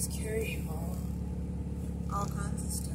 just carry all, all kinds of stuff.